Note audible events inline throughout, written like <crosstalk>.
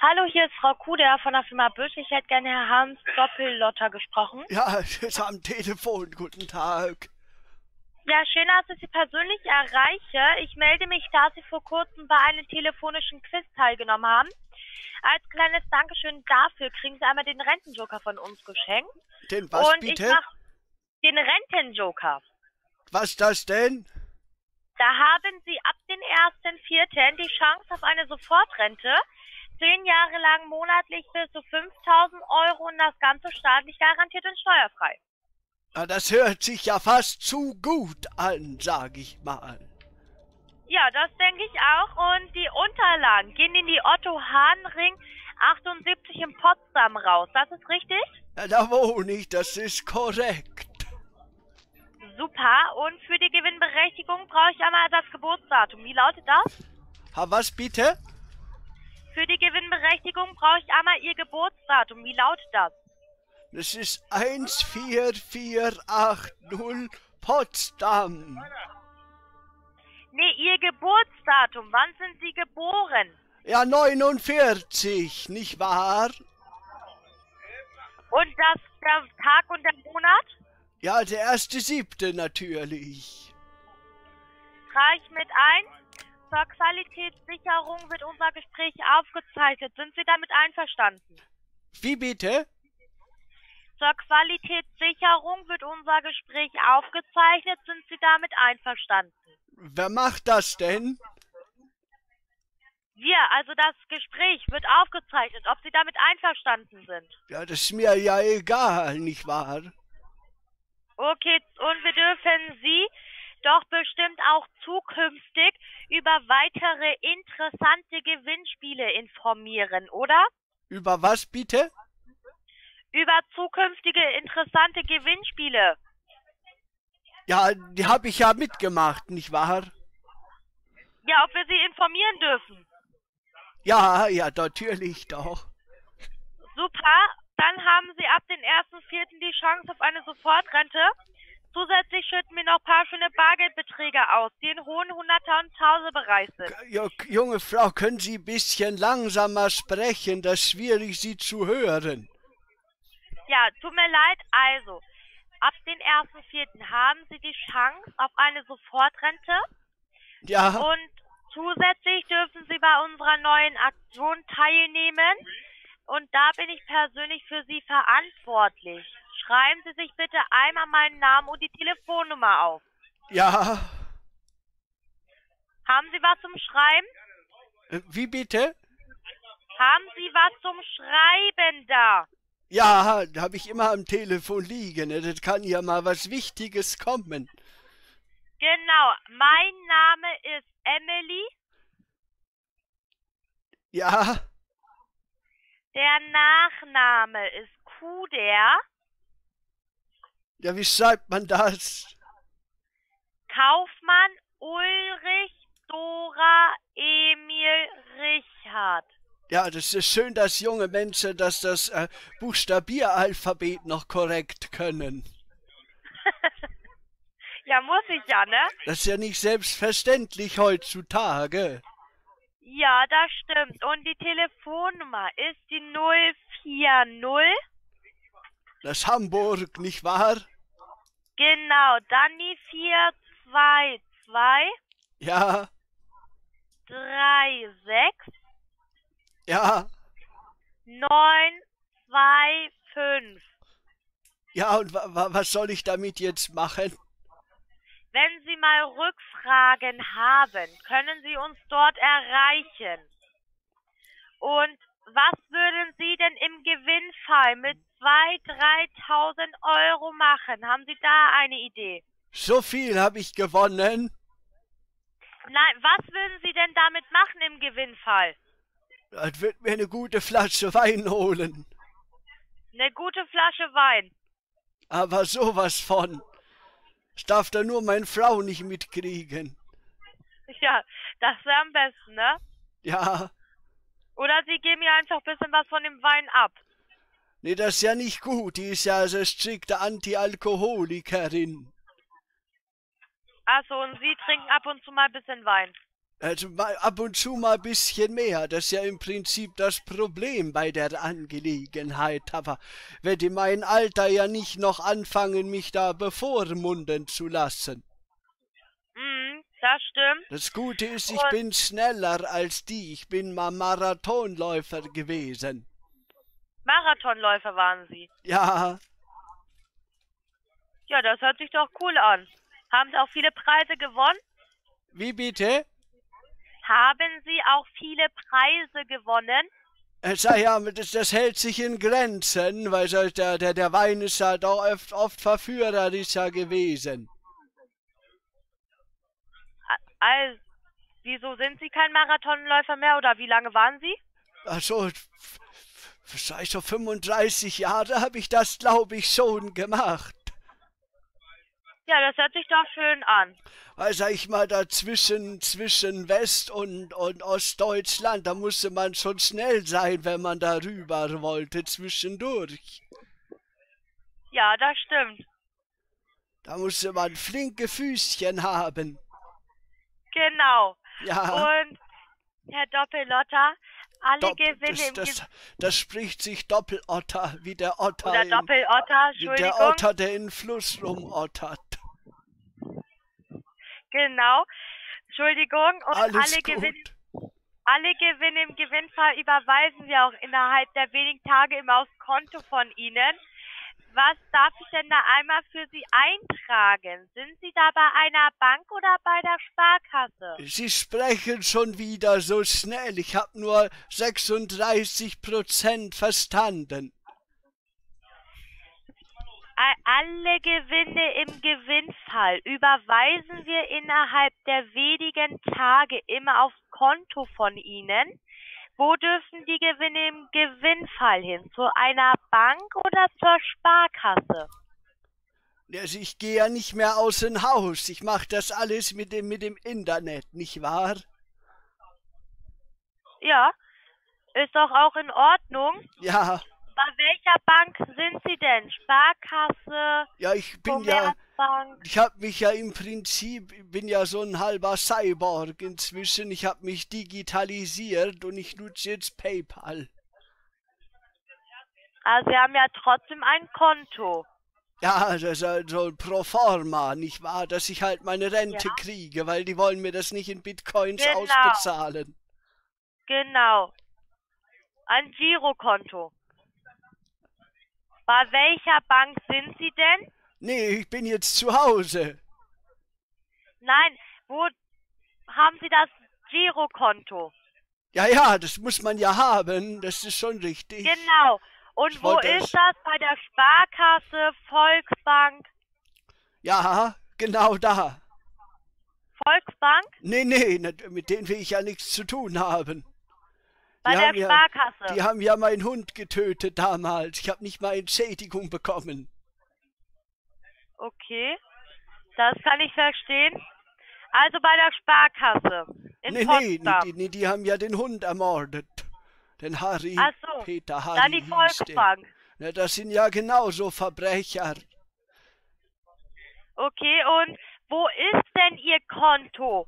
Hallo, hier ist Frau Kuder von der Firma Büsch. Ich hätte gerne Herr Hans Doppellotter gesprochen. Ja, ist am Telefon. Guten Tag. Ja, schön, dass ich Sie persönlich erreiche. Ich melde mich, da Sie vor kurzem bei einem telefonischen Quiz teilgenommen haben. Als kleines Dankeschön dafür kriegen Sie einmal den Rentenjoker von uns geschenkt. Den was Und bitte? ich mach den Rentenjoker. Was das denn? Da haben Sie ab den 1.4. die Chance auf eine Sofortrente. Zehn Jahre lang monatlich bis zu 5000 Euro und das Ganze staatlich garantiert und steuerfrei. Ja, das hört sich ja fast zu gut an, sag ich mal. Ja, das denke ich auch. Und die Unterlagen gehen in die Otto-Hahn-Ring 78 in Potsdam raus. Das ist richtig? Ja, da wohne ich, das ist korrekt. Super. Und für die Gewinnberechtigung brauche ich einmal das Geburtsdatum. Wie lautet das? Ha, was bitte? Für die Gewinnberechtigung brauche ich einmal Ihr Geburtsdatum. Wie lautet das? Das ist 14480 Potsdam. Nee, Ihr Geburtsdatum. Wann sind Sie geboren? Ja, 49, nicht wahr? Und das der Tag und der Monat? Ja, der erste siebte natürlich. Trage ich mit ein. Zur Qualitätssicherung wird unser Gespräch aufgezeichnet. Sind Sie damit einverstanden? Wie bitte? Zur Qualitätssicherung wird unser Gespräch aufgezeichnet. Sind Sie damit einverstanden? Wer macht das denn? Wir, also das Gespräch wird aufgezeichnet, ob Sie damit einverstanden sind. Ja, das ist mir ja egal, nicht wahr? Okay, und wir dürfen Sie doch bestimmt auch zukünftig über weitere interessante Gewinnspiele informieren, oder? Über was bitte? Über zukünftige interessante Gewinnspiele. Ja, die habe ich ja mitgemacht, nicht wahr? Ja, ob wir Sie informieren dürfen. Ja, ja, natürlich doch. Super, dann haben Sie ab den 1.4. die Chance auf eine Sofortrente. Zusätzlich schütten wir noch ein paar schöne Bargeldbeträge aus, die in hohen Hunderter- und Tausenderbereich sind. Ja, junge Frau, können Sie ein bisschen langsamer sprechen? Das ist schwierig, Sie zu hören. Ja, tut mir leid, also, ab den 1.4. haben Sie die Chance auf eine Sofortrente Ja, und zusätzlich dürfen Sie bei unserer neuen Aktion teilnehmen und da bin ich persönlich für Sie verantwortlich. Schreiben Sie sich bitte einmal meinen Namen und die Telefonnummer auf. ja. Haben Sie was zum Schreiben? Äh, Wie bitte? Haben Sie was zum Schreiben da? Ja, habe ich immer am Telefon liegen. ne? Das kann ja mal was Wichtiges kommen. Genau, mein Name ist Emily. Ja, Der Nachname ist Kuder. Ja, wie schreibt man das? Kaufmann Ulrich Dora Emil Richard. Ja, das ist schön, dass junge Menschen dass das äh, Buchstabieralphabet noch korrekt können. <laughs> Ja, muss ich ja, ne? Das ist ja nicht selbstverständlich heutzutage. Ja, das stimmt. Und die Telefonnummer ist die 040. Das Hamburg, nicht wahr? Genau, dann die 422 Ja, 36 ja, 925. ja, und wa wa was soll ich damit jetzt machen? Wenn Sie mal Rückfragen haben, können Sie uns dort erreichen. Und was würden Sie denn im Gewinnfall mit 2.000, 3.000 Euro machen? Haben Sie da eine Idee? So viel habe ich gewonnen. Nein, was würden Sie denn damit machen im Gewinnfall? Das wird mir eine gute Flasche Wein holen. Eine gute Flasche Wein. Aber sowas von. Das darf da nur meine Frau nicht mitkriegen. Ja, das wäre am besten, ne? Ja, Oder Sie geben mir einfach ein bisschen was von dem Wein ab. Nee, das ist ja nicht gut. Die ist ja so strikte Antialkoholikerin. Achso, und Sie trinken ab und zu mal ein bisschen Wein. Also mal ab und zu mal ein bisschen mehr. Das ist ja im Prinzip das Problem bei der Angelegenheit. Aber werde in mein Alter ja nicht noch anfangen, mich da bevormunden zu lassen. Mhm, das stimmt. Das Gute ist, ich Und- bin schneller als die. Ich bin mal Marathonläufer gewesen. Marathonläufer waren Sie. Ja, Ja, das hört sich doch cool an. Haben Sie auch viele Preise gewonnen? wie bitte? Haben Sie auch viele Preise gewonnen? Äh, ja, das, das hält sich in Grenzen, weil so der, der, der Wein ist ja doch oft, oft verführerischer gewesen. Also, wieso sind Sie kein Marathonläufer mehr oder wie lange waren Sie? Also, seit so 35 Jahre habe ich das, glaube ich, schon gemacht. Ja, das hört sich doch schön an. Weil, sag ich mal, da zwischen, West- und, und Ostdeutschland, da musste man schon schnell sein, wenn man da rüber wollte, zwischendurch. Ja, das stimmt. Da musste man flinke Füßchen haben. Genau. Ja, Und Herr Doppellotter, alle Gewinne das, das, das spricht sich Doppelotter, wie der Otter, Oder Doppelotter, wie der Entschuldigung. Otter, der in den Fluss rumottert. Genau. Entschuldigung. Und Alles alle. Gewinne, alle Gewinne im Gewinnfall überweisen wir auch innerhalb der wenigen Tage immer aufs Konto von Ihnen. Was darf ich denn da einmal für Sie eintragen? Sind Sie da bei einer Bank oder bei der Sparkasse? Sie sprechen schon wieder so schnell. Ich habe nur 36 Prozent verstanden. Alle Gewinne im Gewinnfall überweisen wir innerhalb der wenigen Tage immer aufs Konto von Ihnen. Wo dürfen die Gewinne im Gewinnfall hin? Zu einer Bank oder zur Sparkasse? Also ich gehe ja nicht mehr aus dem Haus. Ich mache das alles mit dem, mit dem Internet, nicht wahr? Ja, ist doch auch in Ordnung. Ja, Bei welcher Bank sind Sie denn? Sparkasse, ja, ich bin ja, Commerzbank? ich habe mich ja im Prinzip, bin ja so ein halber Cyborg inzwischen. Ich habe mich digitalisiert und ich nutze jetzt PayPal. Also Sie haben ja trotzdem ein Konto. Ja, das ist halt so pro forma, nicht wahr? Dass ich halt meine Rente Ja. kriege, weil die wollen mir das nicht in Bitcoins Genau. ausbezahlen. Genau. Ein Girokonto. Bei welcher Bank sind Sie denn? Nee, ich bin jetzt zu Hause. Nein, wo haben Sie das Girokonto? Ja, ja, das muss man ja haben, das ist schon richtig. Genau. Und Ich wo ist es- das? Bei der Sparkasse, Volksbank? Ja, genau da. Volksbank? Nee, nee, mit denen will ich ja nichts zu tun haben. Bei Die der haben ja- Sparkasse. Die haben ja meinen Hund getötet damals. Ich habe nicht mal Entschädigung bekommen. Okay. Das kann ich verstehen. Also bei der Sparkasse. In nee, nee, Potsdam. nee, die, nee, die haben ja den Hund ermordet. Den Harry. Ach so, Peter Harry. Dann die. Volksbank. Na, das sind ja genauso Verbrecher. Okay, und wo ist denn Ihr Konto?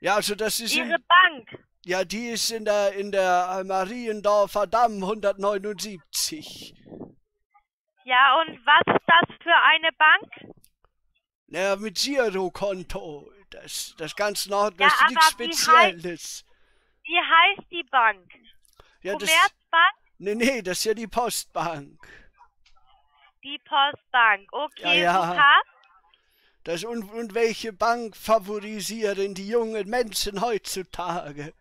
Ja, also das ist Ihre in, Bank? ja, die ist in der in der Mariendorfer Damm 179. Ja, und was ist das für eine Bank? Na, mit Girokonto. Das, das ganz Nord, Ja, ist nichts aber wie heißt- Spezielles. Wie heißt die Bank? Ja, Commerzbank? nee, nee, das ist ja die Postbank. Die Postbank. Okay, Ja, ja. super. Das und, und welche Bank favorisieren die jungen Menschen heutzutage?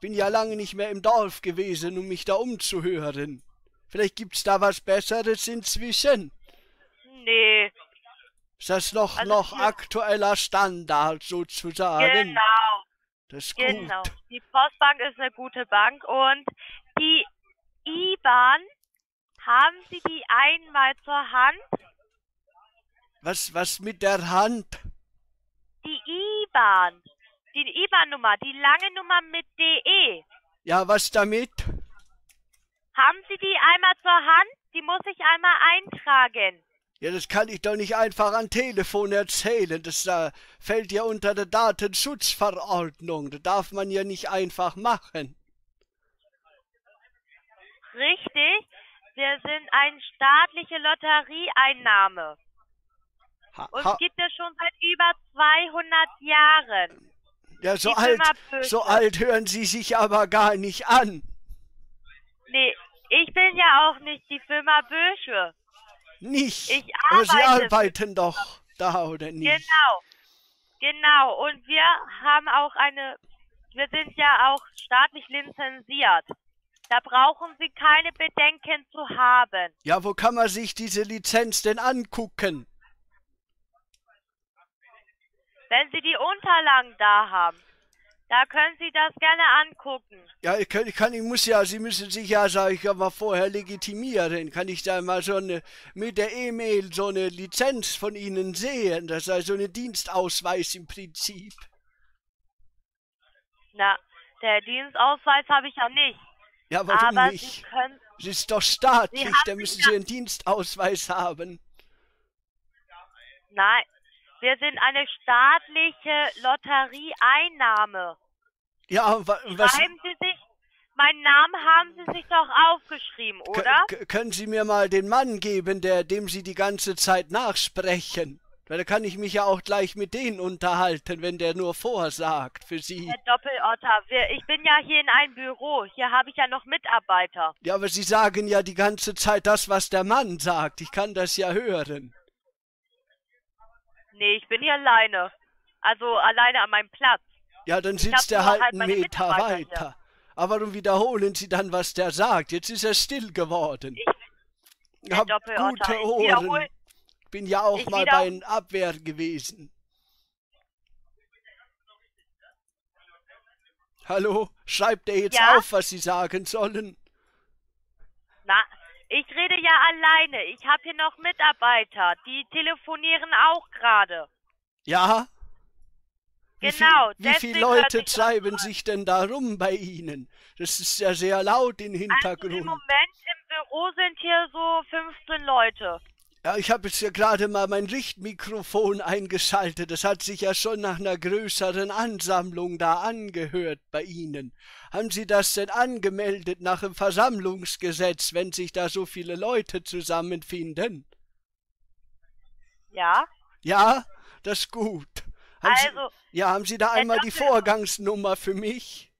Bin ja lange nicht mehr im Dorf gewesen, um mich da umzuhören. Vielleicht gibt's da was Besseres inzwischen. Nee, Ist das noch, Also noch aktueller Standard sozusagen? genau, Das ist gut. genau. Die Postbank ist eine gute Bank und die IBAN, haben Sie die einmal zur Hand? Was, was mit der Hand? Die IBAN, die IBAN-Nummer, die lange Nummer mit DE. Ja, was damit? Haben Sie die einmal zur Hand? Die muss ich einmal eintragen. Ja, das kann ich doch nicht einfach am Telefon erzählen. Das da fällt ja unter der Datenschutzverordnung. Das darf man ja nicht einfach machen. Richtig, wir sind eine staatliche Lotterieeinnahme. Ha, ha, gibt es schon seit über 200 Jahren. ja, so die alt, so alt hören Sie sich aber gar nicht an. Bin ja auch nicht die Firma Bösche. Nicht. Ich aber Sie arbeite arbeiten doch da oder nicht? Genau. Genau. Und wir haben auch eine, wir sind ja auch staatlich lizenziert. Da brauchen Sie keine Bedenken zu haben. Ja, wo kann man sich diese Lizenz denn angucken? Wenn Sie die Unterlagen da haben, da können Sie das gerne angucken. Ja, ich kann, ich kann, ich muss ja, Sie müssen sich ja, sag ich mal, vorher legitimieren. Kann ich da mal so eine, mit der E-Mail so eine Lizenz von Ihnen sehen? Das ist also eine Dienstausweis im Prinzip. Na, der Dienstausweis habe ich ja nicht. Ja, warum Aber Sie nicht? können, Es ist doch staatlich, Sie da müssen ja- Sie einen Dienstausweis haben. nein, wir sind eine staatliche Lotterieeinnahme. Ja, wa- was, Schreiben Sie sich, meinen Namen haben Sie sich doch aufgeschrieben, oder? k- können Sie mir mal den Mann geben, der, dem Sie die ganze Zeit nachsprechen? Da kann ich mich ja auch gleich mit denen unterhalten, wenn der nur vorsagt für Sie. Herr Doppelotter, wir, ich bin ja hier in einem Büro. Hier habe ich ja noch Mitarbeiter. Ja, aber Sie sagen ja die ganze Zeit das, was der Mann sagt. Ich kann das ja hören. Nee, ich bin hier alleine. Also alleine an meinem Platz. Ja, dann sitzt er halt einen Meter hier. weiter. Aber warum wiederholen Sie dann, was der sagt? Jetzt ist er still geworden. Ich, hab gute ich Ohren. Bin ja auch ich mal bei den Abwehr gewesen. Hallo? Schreibt er jetzt Ja? auf, was Sie sagen sollen? na, ich rede ja alleine. Ich habe hier noch Mitarbeiter. Die telefonieren auch gerade. Ja? Wie Genau, Viel, wie viele Leute treiben sich denn da rum bei Ihnen? Das ist ja sehr laut im Also im Hintergrund. Moment im Büro sind hier so 15 Leute. Ja, ich habe jetzt ja gerade mal mein Richtmikrofon eingeschaltet. Das hat sich ja schon nach einer größeren Ansammlung da angehört bei Ihnen. Haben Sie das denn angemeldet nach dem Versammlungsgesetz, wenn sich da so viele Leute zusammenfinden? Ja? Ja, das ist gut. Haben Also, Sie, ja, haben Sie da einmal die Vorgangsnummer für mich?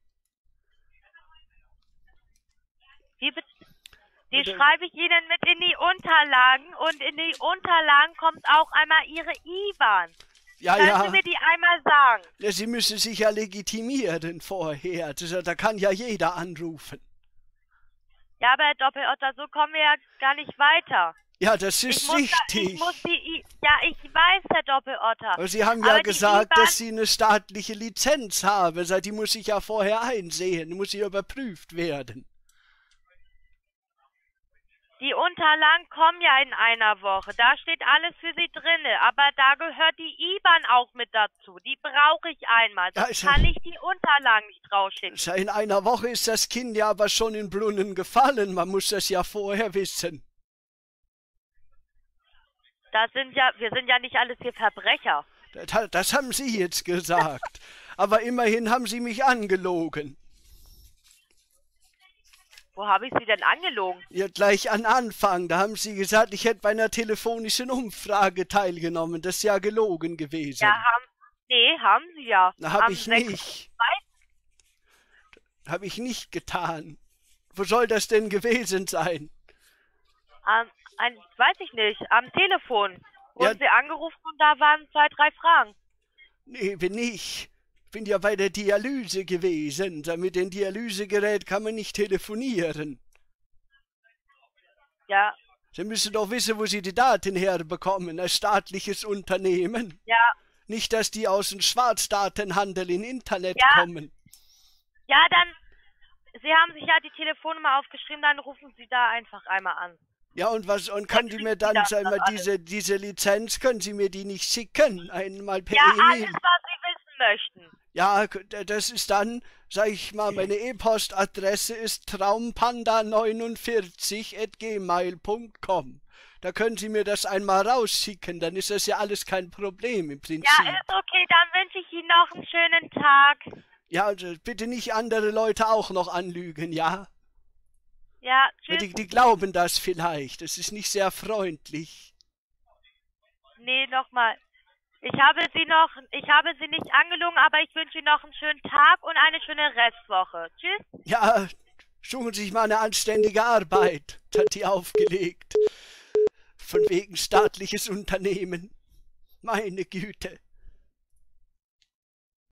Die Bitte. schreibe ich Ihnen mit in die Unterlagen und in die Unterlagen kommt auch einmal Ihre IBAN. Ja, Können ja. Sie mir die einmal sagen? ja. Sie müssen sich ja legitimieren vorher. Da kann ja jeder anrufen. Ja, aber Herr Doppelotter, so kommen wir ja gar nicht weiter. Ja, das Ich ist da, richtig. ich muss die Ja, ich weiß, Herr Doppelotter. Aber Sie haben ja Aber die gesagt, IBAN dass Sie eine staatliche Lizenz haben. Seit Die muss ich ja vorher einsehen, die muss ja überprüft werden. Die Unterlagen kommen ja in einer Woche. Da steht alles für Sie drinne. Aber da gehört die IBAN auch mit dazu. Die brauche ich einmal. Sonst ist ja- kann ich die Unterlagen nicht rausschicken. In einer Woche ist das Kind ja aber schon in Brunnen gefallen. Man muss das ja vorher wissen. Das sind ja, wir sind ja nicht alles hier Verbrecher. Das, das haben Sie jetzt gesagt. aber immerhin haben Sie mich angelogen. Wo habe ich Sie denn angelogen? Ja, gleich an Anfang, da haben Sie gesagt, ich hätte bei einer telefonischen Umfrage teilgenommen. Das ist ja gelogen gewesen. Ja, haben. Nee, haben Sie ja. Na, hab Am ich nicht. Habe ich nicht getan. Wo soll das denn gewesen sein? Am, ein, weiß ich nicht. Am Telefon. Wurden Ja. Sie angerufen und da waren zwei, drei Fragen. Nee, bin ich. Bin ja bei der Dialyse gewesen. Mit dem Dialysegerät kann man nicht telefonieren. Ja, Sie müssen doch wissen, wo Sie die Daten herbekommen. Ein staatliches Unternehmen. ja. Nicht, dass die aus dem Schwarzdatenhandel im Internet Ja. kommen. Ja, dann. Sie haben sich ja die Telefonnummer aufgeschrieben, dann rufen Sie da einfach einmal an. Ja, und was und können die mir dann sag mal, diese, diese Lizenz, können Sie mir die nicht schicken? Einmal per Ja, alles, E-Mail. was Sie wissen möchten. Ja, das ist dann, sag ich mal, meine E-Post-Adresse ist traumpanda49 at gmail.com. da können Sie mir das einmal rausschicken, dann ist das ja alles kein Problem im Prinzip. Ja, ist okay, dann wünsche ich Ihnen noch einen schönen Tag. Ja, also bitte nicht andere Leute auch noch anlügen, ja? Ja, Ja, tschüss. Die, die glauben das vielleicht. Das ist nicht sehr freundlich. Nee, nochmal. Ich habe Sie noch, ich habe Sie nicht angelogen, aber ich wünsche Ihnen noch einen schönen Tag und eine schöne Restwoche. Tschüss. Ja, suchen Sie sich mal eine anständige Arbeit, hat die aufgelegt. Von wegen staatliches Unternehmen. Meine Güte.